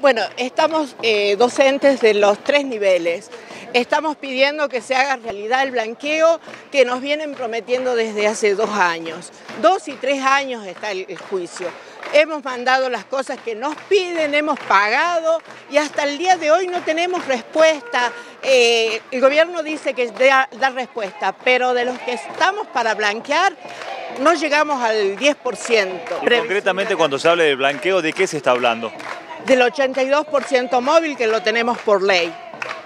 Bueno, estamos eh, docentes de los tres niveles. Estamos pidiendo que se haga realidad el blanqueo que nos vienen prometiendo desde hace dos años. Dos y tres años está el, juicio. Hemos mandado las cosas que nos piden, hemos pagado y hasta el día de hoy no tenemos respuesta. Eh, el gobierno dice que da, respuesta, pero de los que estamos para blanquear no llegamos al 10%. Y concretamente cuando se habla del blanqueo, ¿de qué se está hablando? Del 82% móvil que lo tenemos por ley.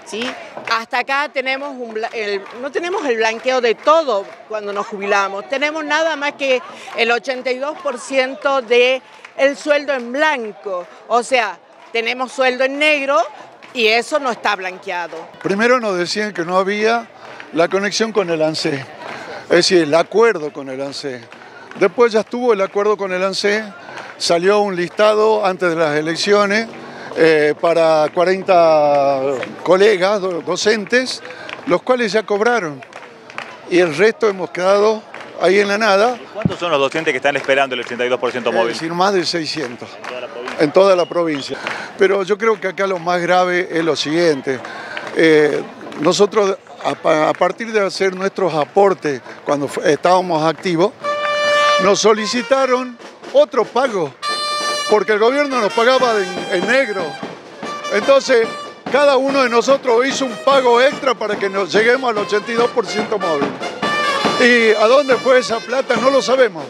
¿sí? Hasta acá tenemos no tenemos el blanqueo de todo cuando nos jubilamos, tenemos nada más que el 82% del el sueldo en blanco, o sea, tenemos sueldo en negro y eso no está blanqueado. Primero nos decían que no había la conexión con el ANSE, es decir, el acuerdo con el ANSE. Después ya estuvo el acuerdo con el ANSE, salió un listado antes de las elecciones eh, para 40 colegas, docentes, los cuales ya cobraron. Y el resto hemos quedado ahí en la nada. ¿Cuántos son los docentes que están esperando el 82% móvil? Es decir, más de 600 en toda la provincia. Pero yo creo que acá lo más grave es lo siguiente. Eh, nosotros, a, partir de hacer nuestros aportes cuando estábamos activos, nos solicitaron otro pago, porque el gobierno nos pagaba en, en negro. Entonces, cada uno de nosotros hizo un pago extra para que nos lleguemos al 82% móvil. ¿Y a dónde fue esa plata? No lo sabemos.